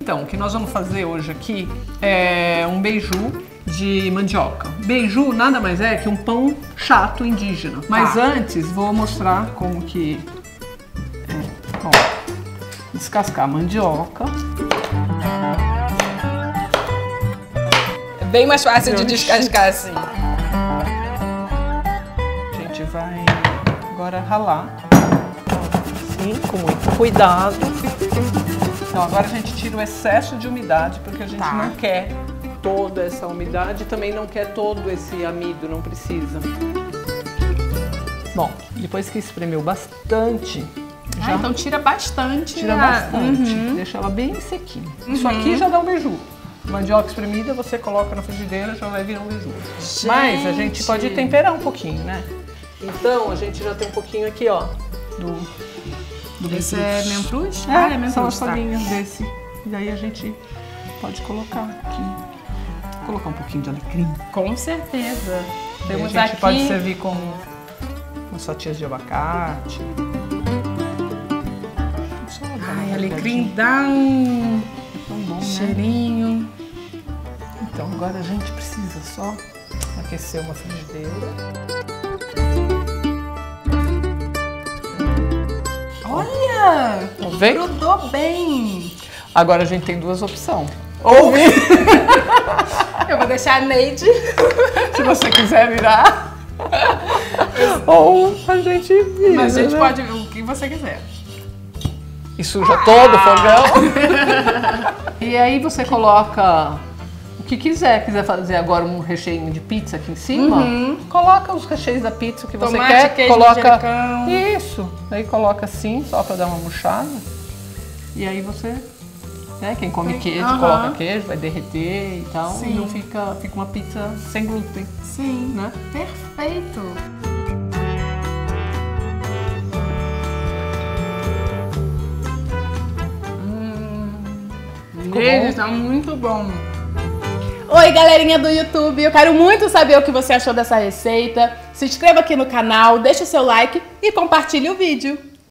Então, o que nós vamos fazer hoje aqui é um beiju de mandioca. Beiju nada mais é que um pão chato indígena. Mas Tá. antes vou mostrar como que é, ó, descascar a mandioca. É bem mais fácil de descascar assim. A gente vai agora ralar. Assim, com muito cuidado. Então agora a gente tira o excesso de umidade, porque a gente Tá. não quer toda essa umidade e também não quer todo esse amido, não precisa. Bom, depois que espremeu bastante, já Ah, então tira bastante. tira a- bastante, Uhum. deixa ela bem sequinha. Isso aqui já dá um beiju. Mandioca espremida, você coloca na frigideira, já vai virar um beiju. Mas a gente Gente. pode temperar um pouquinho, né? Então a gente já tem um pouquinho aqui, ó, do Esse é mentruz? É, ah, é são mentruz, as tá. folhinhas desse. E aí a gente pode colocar aqui. Colocar um pouquinho de alecrim. Com certeza. E aí a Temos gente aqui... pode servir com umas fatias de abacate. Ai, alecrim dá um É tão bom, né? cheirinho. Então agora a gente precisa só aquecer uma frigideira. Tá vendo? Grudou bem. Agora a gente tem duas opções. Ouvir, Eu vou deixar a Neide. se você quiser virar. Ou a gente vira. Mas a gente né? pode o que você quiser. E suja todo o fogão. e aí você coloca que quiser. Quiser fazer agora um recheio de pizza aqui em cima, coloca os recheios da pizza que você Tomate, quer. queijo, coloca isso. Aí coloca assim, só pra dar uma murchada. E aí você, né, quem come queijo, Aham. coloca queijo, vai derreter e tal. Sim. E não fica, fica uma pizza sem glúten, Sim. né? Perfeito. Ficou Ele bom? tá muito bom. Oi, galerinha do YouTube. Eu quero muito saber o que você achou dessa receita. Se inscreva aqui no canal, deixe o seu like e compartilhe o vídeo.